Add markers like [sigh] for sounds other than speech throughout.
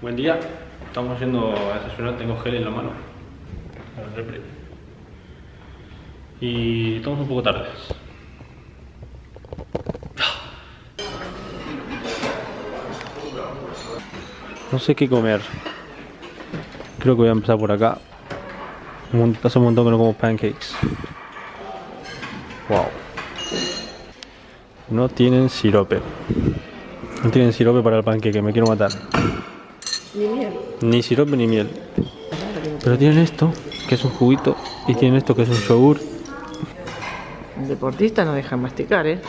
Buen día, estamos yendo a desayunar, tengo gel en la mano. Y estamos un poco tardes. No sé qué comer. Creo que voy a empezar por acá. Hace un montón que no como pancakes. Wow. No tienen sirope. No tienen sirope para el panqueque, me quiero matar. Ni miel. Ni sirope ni miel. Pero tienen esto, que es un juguito, y tienen esto, que es un yogur. El deportista no deja masticar, ¿eh?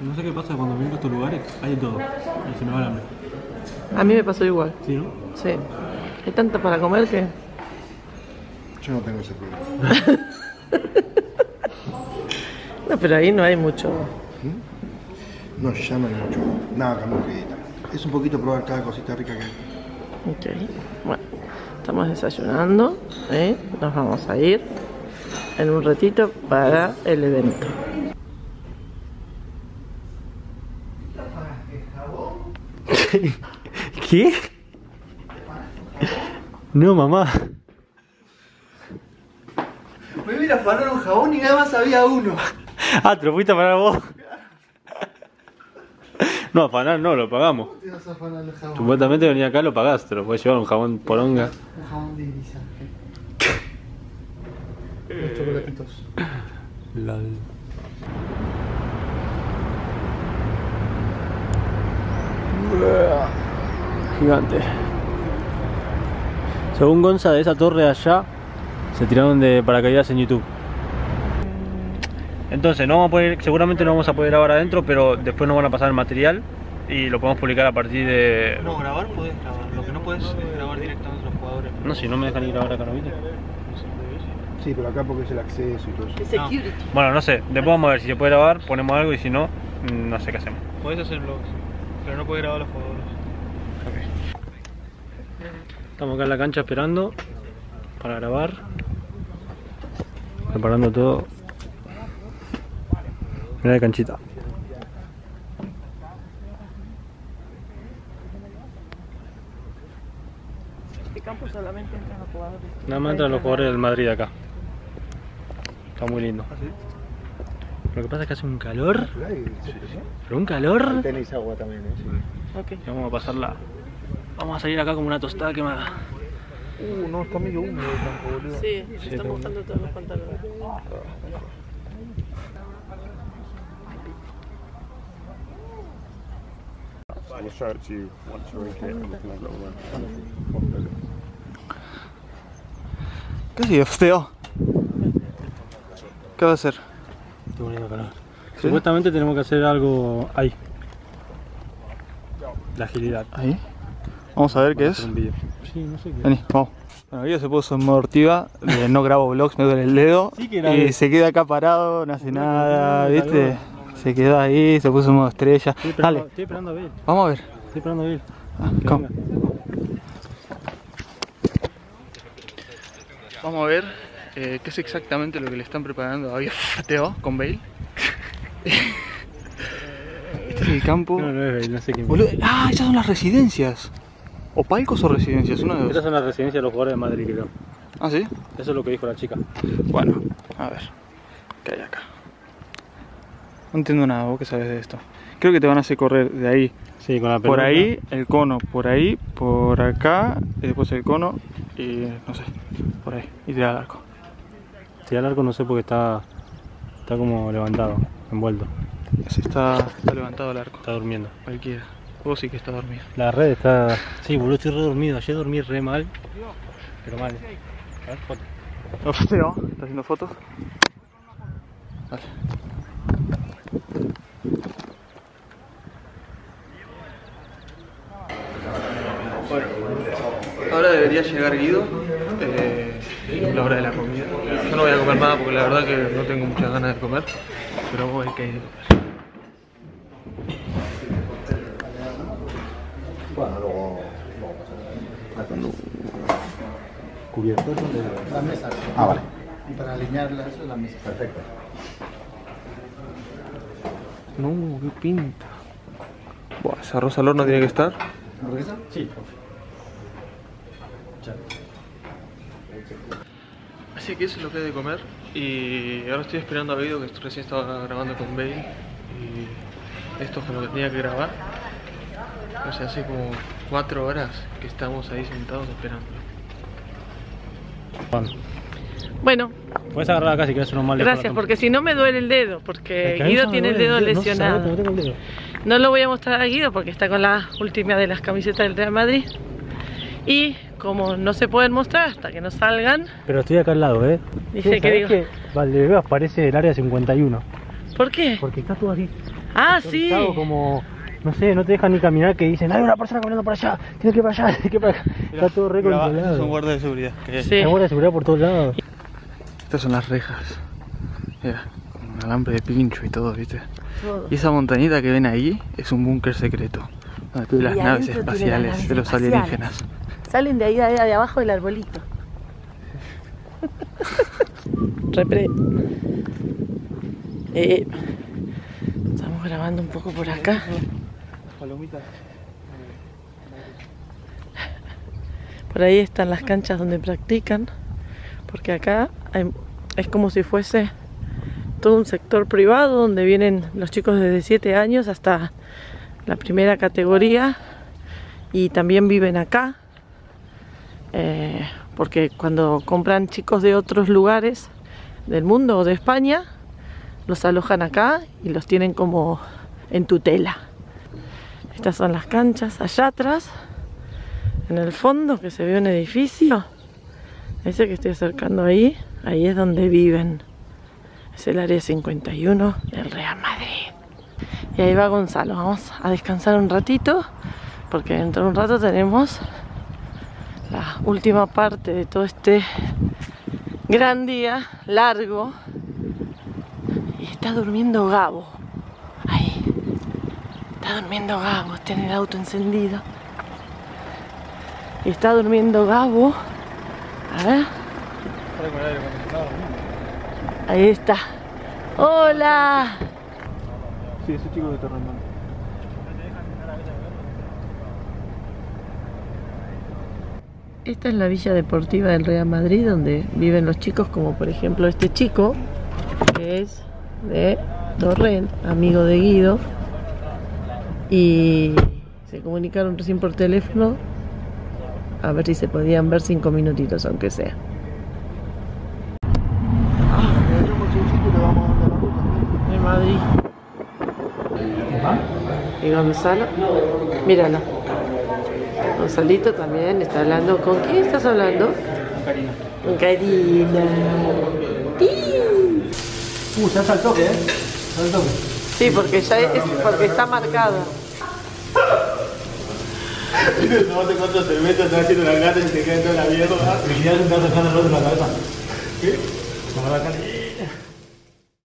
No sé qué pasa cuando vengo a estos lugares, hay de todo. Y se me va el hambre. A mí me pasó igual. ¿Sí, no? Sí. Hay tanto para comer que. Yo no tengo ese problema. [laughs] No, pero ahí no hay mucho. No, ya no hay mucho. Nada, camujita. Es un poquito probar cada cosita rica que hay. Ok. Bueno, estamos desayunando. ¿eh? Nos vamos a ir en un ratito para el evento. [laughs] ¿Qué? No, mamá. Me voy a afanar un jabón y nada más había uno. Ah, te lo fuiste a parar vos. No, afanar no, lo pagamos. Te vas a afanar el jabón. Supuestamente venía acá, lo pagaste, te lo puedes llevar un jabón poronga. Un jabón de Ibiza. [laughs] Los chocolatitos. Lol. Gigante. Según Gonza, de esa torre de allá se tiraron de paracaídas en YouTube. Entonces, no vamos a poder, seguramente no vamos a poder grabar adentro, pero después nos van a pasar el material y lo podemos publicar a partir de. No, grabar puedes grabar. Lo que no puedes es grabar directamente a los jugadores. No, si no me dejan ir ahora acá, ¿no viste? Sí, pero acá porque es el acceso y todo eso. Security. Bueno, no sé, después vamos a ver si se puede grabar, ponemos algo y si no, no sé qué hacemos. Puedes hacer vlogs, pero no puedes grabar a los jugadores. Estamos acá en la cancha esperando para grabar. Preparando todo. Mira la canchita. Este campo solamente entran los jugadores. Nada más entran los jugadores del Madrid acá. Está muy lindo. Lo que pasa es que hace un calor, pero un calor. Tenéis agua también, ¿eh? Vamos a pasarla. Vamos a salir acá como una tostada quemada. Uh, no, está medio húmedo el campo, boludo. Sí, se están mojando todos los pantalones. We'll show it to you once you're in kit and we can have a little run. ¿Qué va a hacer? Estoy muriendo de calor. Supuestamente tenemos que hacer algo ahí. La agilidad. Ahí. Vamos a ver qué es. Sí, no sé qué. Vení, vamos. Bueno, Guido se puso en modo ortiva, no grabo vlogs, me duele el dedo. Sí que grabé. y se queda acá parado, no hace nada, ¿viste? Se quedó ahí, se puso en modo estrella. Estoy Dale, estoy esperando a Bill. vamos a ver. Estoy esperando a Bill. Ah. Vamos a ver eh, qué es exactamente lo que le están preparando a [laughs] Teo con Bale. [laughs] este es el campo. No, no es Bale, no sé quién. Boludo, ah, esas son las residencias. O palcos o residencias, una de Estas dos. son las residencias de los jugadores de Madrid, creo. Ah, sí. Eso es lo que dijo la chica. Bueno, a ver. ¿Qué hay acá? No entiendo nada, vos que sabes de esto. Creo que te van a hacer correr de ahí. Sí, con la Por pelota. ahí, el cono, por ahí, por acá, y después el cono, y no sé, por ahí, y tirar al arco. Sí, al arco no sé porque está, está como levantado, envuelto. Así está, está levantado el arco, Está durmiendo. cualquiera. Vos sí que está dormido. La red está... Sí, boludo, estoy re dormido. Ayer dormí re mal. Pero mal. A ver, foto. Teo, ¿está haciendo fotos? Dale. Debería llegar Guido, eh, la hora de la comida. Yo no voy a comer nada porque la verdad que no tengo muchas ganas de comer, pero voy a ir a comer. La mesa. Ah, vale. Y para alinearla, eso es la mesa. Perfecto. No, qué pinta. Buah, esa rosa al horno tiene que estar. ¿Hamburguesa? Sí. Así que eso es lo que hay de comer y ahora estoy esperando a Guido que recién estaba grabando con Bale y esto es con lo que tenía que grabar. O sea, hace como cuatro horas que estamos ahí sentados esperando. Juan, Bueno, puedes agarrar acá si quieres mal gracias, porque si no me duele el dedo, porque Guido tiene el dedo lesionado. No lo voy a mostrar a Guido porque está con la última de las camisetas del Real Madrid. Y como no se pueden mostrar hasta que no salgan, Pero estoy acá al lado, ¿eh? Dice que digo- que Valdebebas parece el área 51. ¿por qué? Porque está todo así. Ah, sí. Como, no sé, no te dejan ni caminar que dicen, hay una persona caminando por allá, tienes que ir para allá, [laughs] tienes que ir para acá. Está todo re controlado. Son guardias de seguridad. Sí. Hay de seguridad por todos lados. Estas son las rejas. Mira, con un alambre de pincho y todo, ¿viste? Todo. Y esa montañita que ven ahí es un búnker secreto. Donde las naves espaciales de los alienígenas. Salen de ahí, de, ahí, de abajo del arbolito. Repre. Eh, estamos grabando un poco por acá. Por ahí están las canchas donde practican. Porque acá hay- es como si fuese todo un sector privado donde vienen los chicos desde 7 años hasta la primera categoría y también viven acá. Eh, porque cuando compran chicos de otros lugares del mundo o de España, los alojan acá y los tienen como en tutela. Estas son las canchas allá atrás, en el fondo que se ve un edificio. Ese que estoy acercando ahí, ahí es donde viven. Es el área 51 del Real Madrid. Y ahí va Gonzalo. Vamos a descansar un ratito, porque dentro de un rato tenemos la última parte de todo este gran día, largo. Y está durmiendo Gabo. Ahí. Está durmiendo Gabo, está en el auto encendido. Y está durmiendo Gabo. Ahí está. Hola. Esta es la villa deportiva del Real Madrid donde viven los chicos como por ejemplo este chico que es de Torrent, amigo de Guido y se comunicaron recién por teléfono a ver si se podían ver cinco minutitos aunque sea. De Madrid. Y Gonzalo, míralo. Gonzalito también está hablando. ¿Con quién estás hablando? Con Karina. Uh, se hace al toque, ¿eh? Se al toque. Sí, porque ya es porque está marcado. No te cuánto se mete, está haciendo la gata y se queda toda la mierda. Me quería sentar dejando el otro en la cabeza. ¿Qué? Acá.